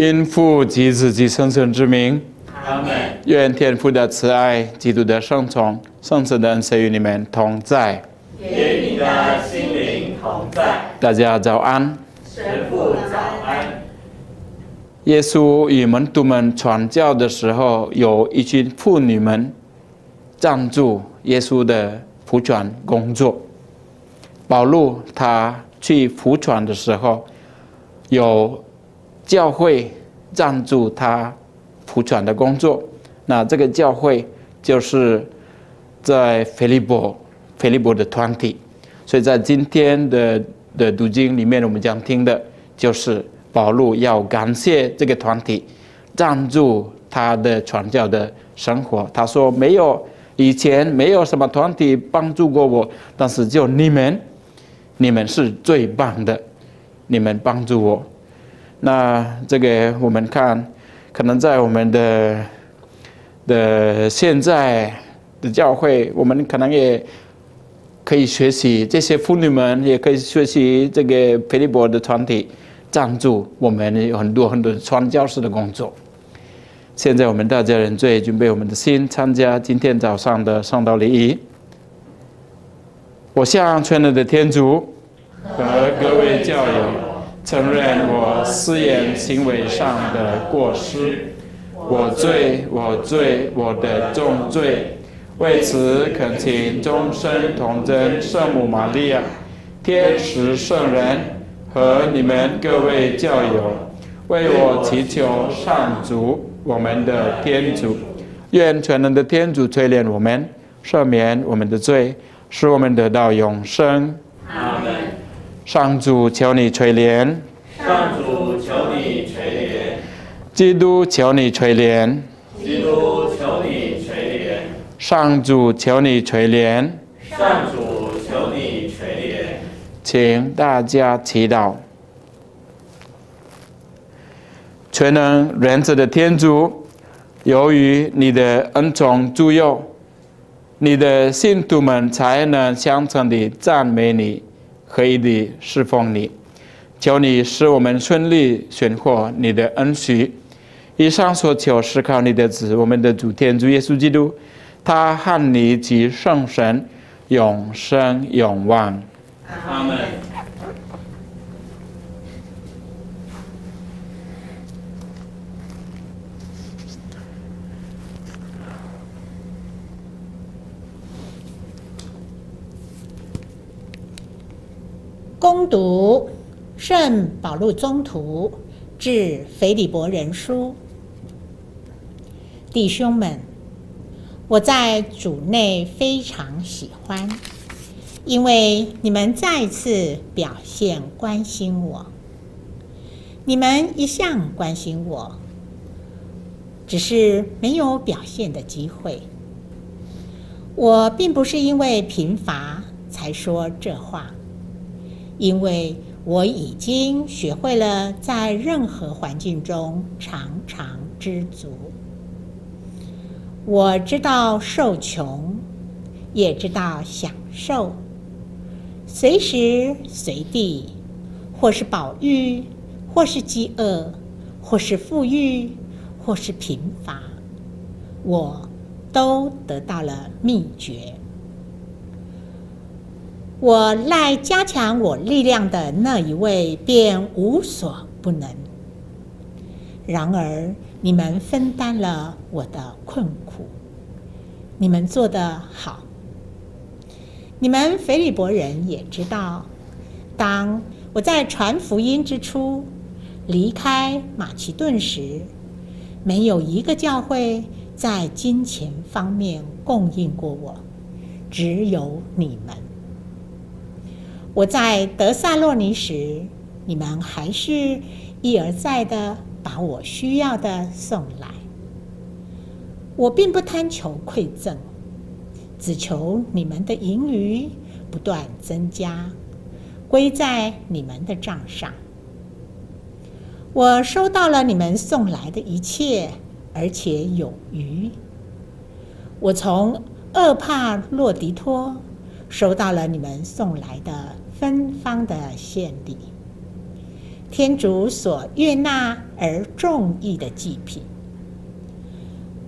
因父及子及圣神之名，阿门。愿天父的慈爱、基督的圣宠、圣子的恩赐与你们同在。与你的心灵同在。大家早安。神父早安。耶稣与门徒们传教的时候，有一群妇女们赞助耶稣的福传工作。保禄他去福传的时候，有教会赞助他普传的工作。那这个教会就是在腓利波，腓利波的团体。所以在今天的的读经里面，我们将听的就是保罗要感谢这个团体赞助他的传教的生活。他说：“没有以前没有什么团体帮助过我，但是就你们，你们是最棒的，你们帮助我。”那这个我们看，可能在我们的的现在的教会，我们可能也可以学习这些妇女们，也可以学习这个菲利波的团体赞助我们有很多很多传教士的工作。现在我们大家人最准备我们的心，参加今天早上的上道礼仪。我向全能的天主和各位教友承认我私言行为上的过失，我罪，我罪，我的重罪。为此恳请终身童真圣母玛利亚、天使圣人和你们各位教友，为我祈求上主我们的天主，愿全能的天主垂怜我们，赦免我们的罪，使我们得到永生。上主求你垂怜，上主求你垂怜，基督求你垂怜，基督求你垂怜，上主求你垂怜，上主求你垂怜。请大家祈祷。全能仁慈的天主，由于你的恩宠助佑，你的信徒们才能相称地赞美你，可以的侍奉你。求你使我们顺利寻获你的恩许。以上所求是靠你的子，我们的主天主耶稣基督，他和你及圣神永生永旺。阿门。攻读圣保禄宗徒致腓利伯人书，弟兄们，我在主内非常喜欢，因为你们再次表现关心我。你们一向关心我，只是没有表现的机会。我并不是因为贫乏才说这话。因为我已经学会了在任何环境中常常知足。我知道受穷，也知道享受，随时随地，或是饱欲，或是饥饿，或是富裕，或是贫乏，我都得到了秘诀。我赖加强我力量的那一位便无所不能。然而，你们分担了我的困苦，你们做得好。你们腓利伯人也知道，当我在传福音之初离开马其顿时，没有一个教会在金钱方面供应过我，只有你们。我在德萨洛尼时，你们还是一而再的把我需要的送来。我并不贪求馈赠，只求你们的盈余不断增加，归在你们的账上。我收到了你们送来的一切，而且有余。我从。厄帕洛迪托收到了你们送来的芬芳的献礼，天主所悦纳而中意的祭品。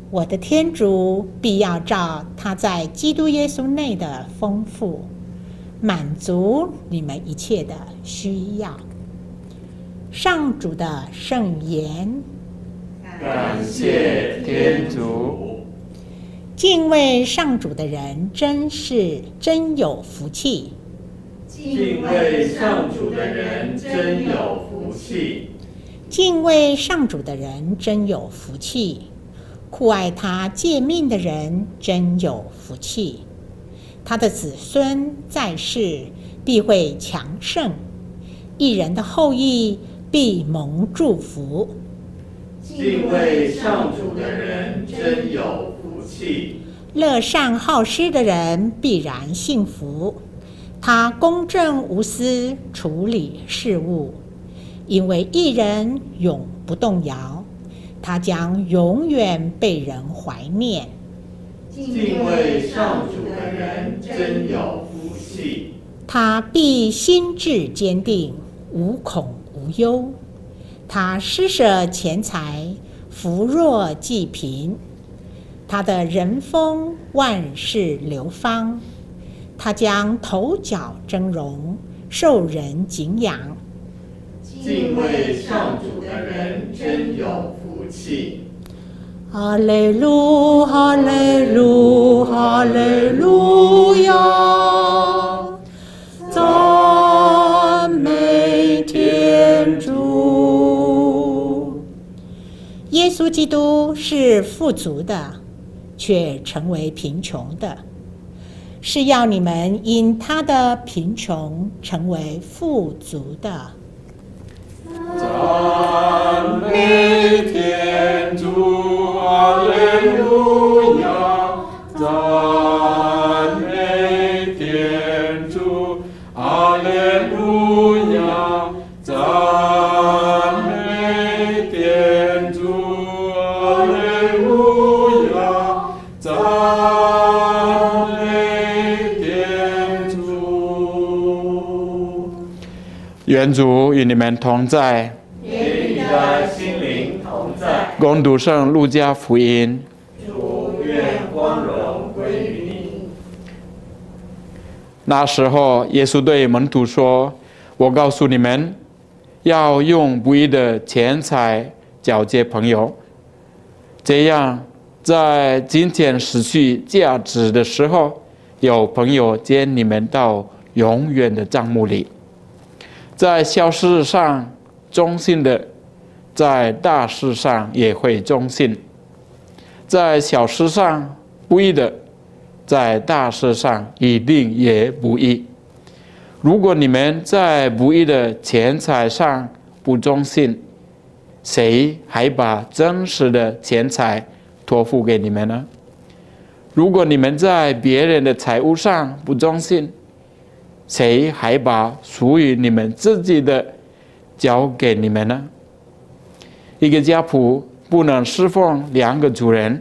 我的天主必要照他在基督耶稣内的丰富，满足你们一切的需要。上主的圣言。感谢天主。敬畏上主的人真是真有福气。敬畏上主的人真有福气。敬畏上主的人真有福气。酷爱他诫命的人真有福气。他的子孙在世必会强盛，一人的后裔必蒙祝福。敬畏上主的人真有福气。乐善好施的人必然幸福。他公正无私处理事务，因为一人永不动摇。他将永远被人怀念。敬畏上主的人真有福气。他必心智坚定，无恐无忧。他施舍钱财，扶弱济贫。他的人风万世流芳。他将头角峥嵘，受人敬仰。敬畏上主的人真有福气。哈利路，哈利路，哈利路亚！赞美天主。耶稣基督是富足的，却成为贫穷的，是要你们因他的贫穷成为富足的。赞美天主，阿门愿主与你们同在。与你的心灵同在，恭读圣路加福音。主愿光荣归于你。那时候，耶稣对门徒说：“我告诉你们，要用不义的钱财交接朋友，这样在金钱失去价值的时候，有朋友接你们到永远的账目里。在小事上忠信的，在大事上也会忠信；在小事上不义的，在大事上一定也不义。如果你们在不义的钱财上不忠信，谁还把真实的钱财托付给你们呢？如果你们在别人的财物上不忠信，谁还把属于你们自己的交给你们呢？一个家仆不能侍奉两个主人。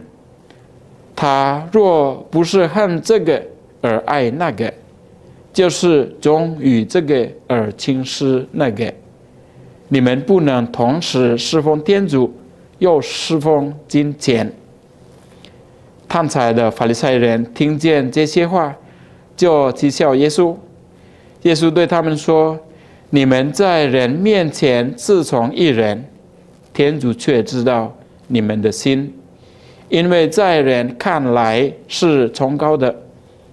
他若不是恨这个而爱那个，就是忠于这个而轻视那个。你们不能同时侍奉天主，又侍奉金钱。贪财的法利赛人听见这些话，就讥笑耶稣。耶稣对他们说：“你们在人面前自从一人，天主却知道你们的心。”因为在人看来是崇高的，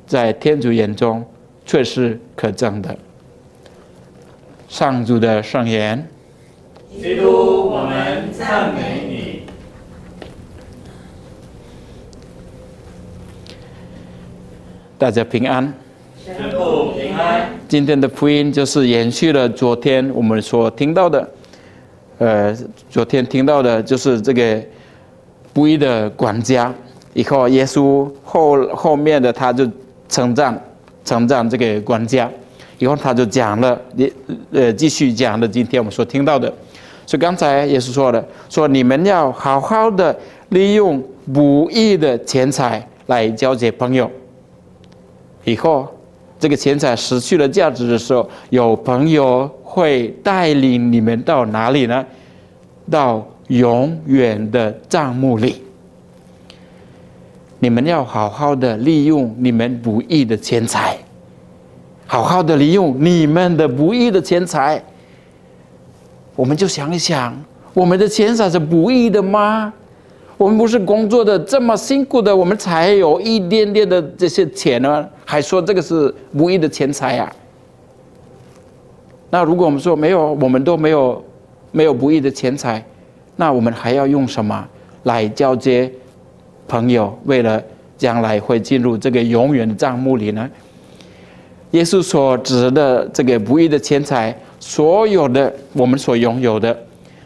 在天主眼中却是可憎的。上主的圣言。基督，我们赞美你。大家平安。今天的福音就是延续了昨天我们所听到的，呃，昨天听到的就是这个。不义的管家，以后耶稣后后面的他就称赞称赞这个管家，以后他就讲了，你呃继续讲的今天我们所听到的，所以刚才耶稣说了，说你们要好好的利用不义的钱财来交结朋友，以后这个钱财失去了价值的时候，有朋友会带领你们到哪里呢？到永远的账目里。你们要好好的利用你们不义的钱财，好好的利用你们的不义的钱财。我们就想一想，我们的钱财是不义的吗？我们不是工作的这么辛苦的，我们才有一点点的这些钱呢，还说这个是不义的钱财呀？那如果我们说没有，我们都没有没有不义的钱财，那我们还要用什么来交接朋友？为了将来会进入这个永远的账目里呢？耶稣所指的这个不义的钱财，所有的我们所拥有的，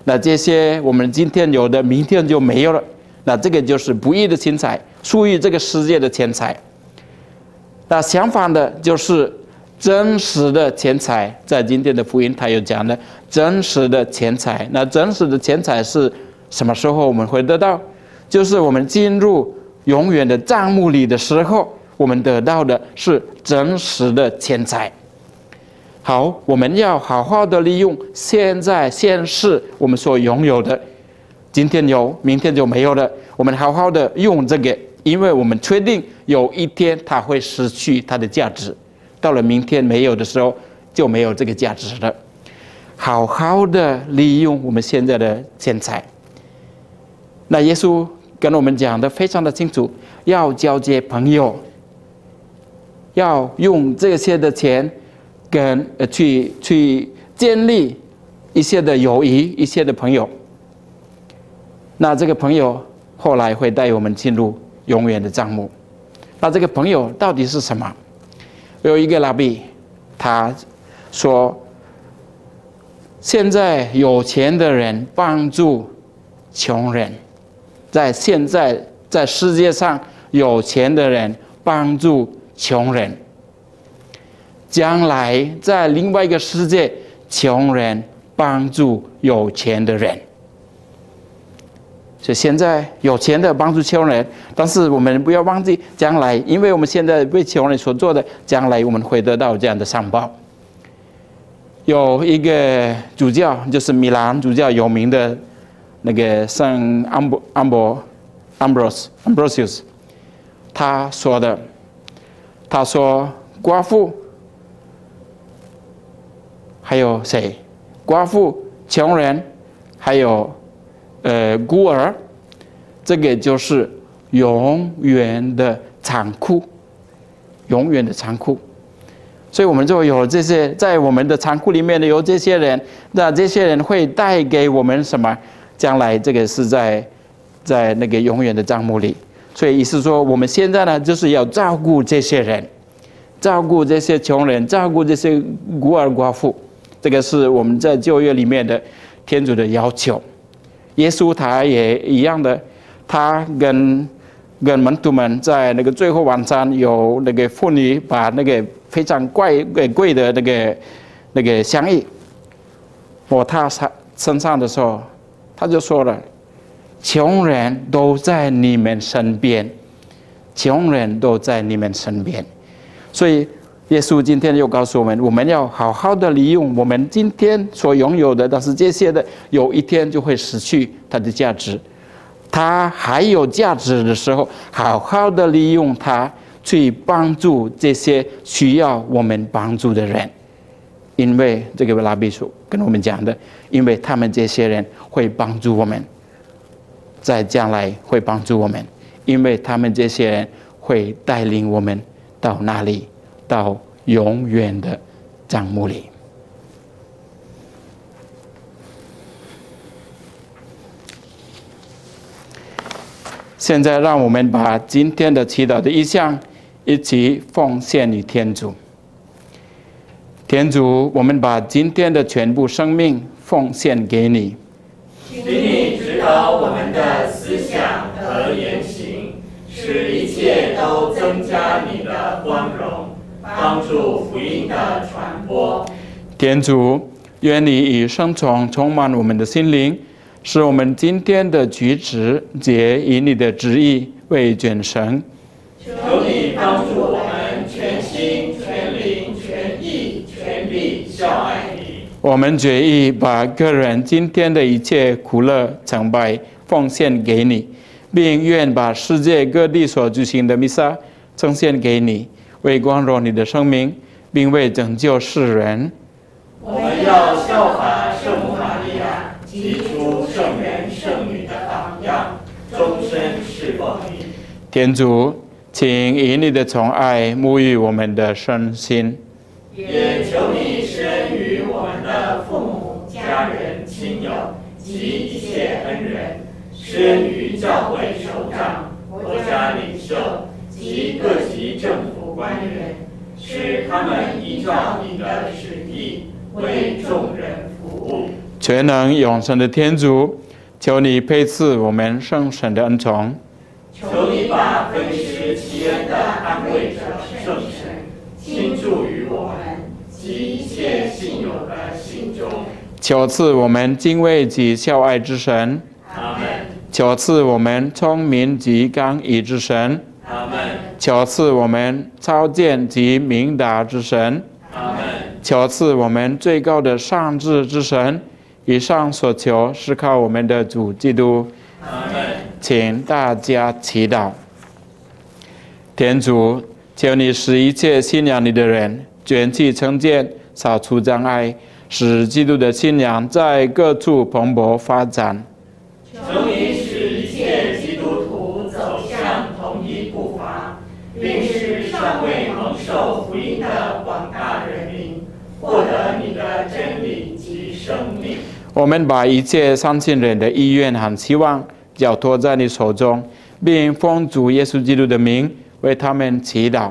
那这些我们今天有的，明天就没有了。那这个就是不义的钱财，属于这个世界的钱财。那相反的，就是真实的钱财，在今天的福音他有讲的真实的钱财。那真实的钱财是什么时候我们会得到？就是我们进入永远的账目里的时候，我们得到的是真实的钱财。好，我们要好好的利用现在现世我们所拥有的。今天有，明天就没有了。我们好好的用这个，因为我们确定有一天它会失去它的价值。到了明天没有的时候，就没有这个价值了。好好的利用我们现在的钱财。那耶稣跟我们讲的非常的清楚，要交接朋友，要用这些的钱跟呃去去建立一些的友谊，一些的朋友。那这个朋友后来会带我们进入永远的账目。那这个朋友到底是什么？有一个拉比，他说：现在有钱的人帮助穷人，在现在在世界上有钱的人帮助穷人，将来在另外一个世界，穷人帮助有钱的人。所以现在有钱的帮助穷人，但是我们不要忘记将来，因为我们现在为穷人所做的，将来我们会得到这样的上报。有一个主教，就是米兰主教有名的那个圣安博安博 Ambrose Ambrosius，他说的，他说寡妇还有谁？寡妇、穷人，还有。呃，孤儿，这个就是永远的残酷，永远的残酷。所以，我们就有这些在我们的仓库里面的有这些人，那这些人会带给我们什么？将来这个是在在那个永远的账目里。所以，意思说，我们现在呢，就是要照顾这些人，照顾这些穷人，照顾这些孤儿寡妇。这个是我们在就业里面的天主的要求。耶稣他也一样的，他跟跟门徒们在那个最后晚餐，有那个妇女把那个非常贵贵贵的那个那个香液抹他身身上的时候，他就说了：“穷人都在你们身边，穷人都在你们身边。”所以。耶稣今天又告诉我们，我们要好好的利用我们今天所拥有的，但是这些的有一天就会失去它的价值。它还有价值的时候，好好的利用它去帮助这些需要我们帮助的人。因为这个拉比说跟我们讲的，因为他们这些人会帮助我们，在将来会帮助我们，因为他们这些人会带领我们到哪里。到永远的账目里。现在，让我们把今天的祈祷的意向一起奉献于天主。天主，我们把今天的全部生命奉献给你，请你指导我们的思想和言行，使一切都增加你。帮助福音的传播。天主，愿你以圣宠充满我们的心灵，使我们今天的举止皆以你的旨意为准绳。求你帮助我们全心、全灵、全意、全力效爱你。我们决意把个人今天的一切苦乐、成败奉献给你，并愿把世界各地所举行的弥撒呈现给你。为光荣你的生命，并为拯救世人。我们要效法圣母玛利亚，基督圣人圣女的榜样，终身侍奉你。天主，请以你的宠爱沐浴我们的身心。也求你施恩于我们的父母、家人、亲友及一切恩人，施恩于教会首长、国家领袖及各级官员，使他们依照你的旨意为众人服务。全能永生的天主，求你配赐我们圣神的恩宠，求你把分施其恩的安慰者圣神倾注于我们及一切信友的心中。求赐我们敬畏及孝爱之神，阿门。求赐我们聪明及刚毅之神，阿门。求赐我们超见及明达之神。求赐我们最高的上智之神。以上所求是靠我们的主基督。请大家祈祷。天主，求你使一切信仰你的人卷起成见，扫除障碍，使基督的信仰在各处蓬勃发展。我们把一切相信人的意愿和期望交托在你手中，并奉主耶稣基督的名为他们祈祷。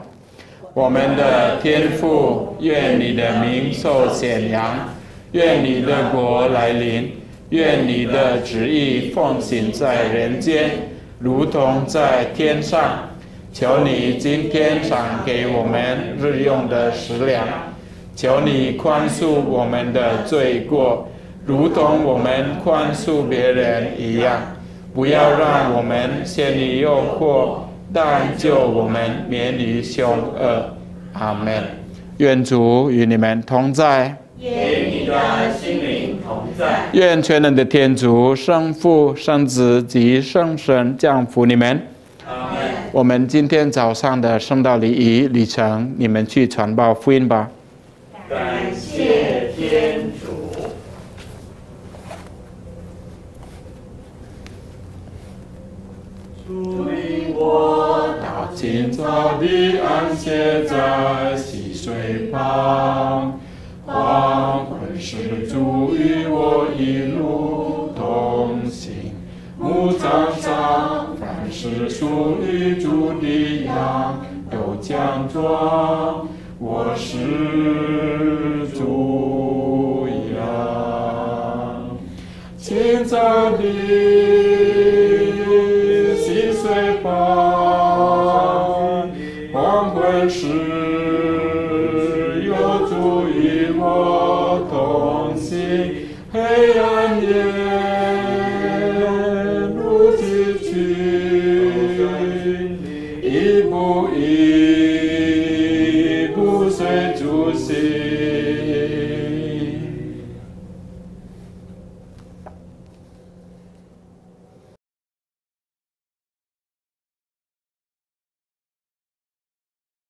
我们的天父，愿你的名受显扬，愿你的国来临，愿你的旨意奉行在人间，如同在天上。求你今天赏给我们日用的食粮，求你宽恕我们的罪过。如同我们宽恕别人一样，不要让我们陷于诱惑，但救我们免于凶恶。阿门。愿主与你们同在，也与你的心灵同在。愿全能的天主、圣父、圣子及圣神降福你们。阿门。我们今天早上的圣道礼仪礼程，你们去传报福音吧。感谢天主。主领我到今早的安歇在溪水旁，黄昏时主与我一路同行。牧场上凡是属于主的羊都强壮，我是主羊。今早的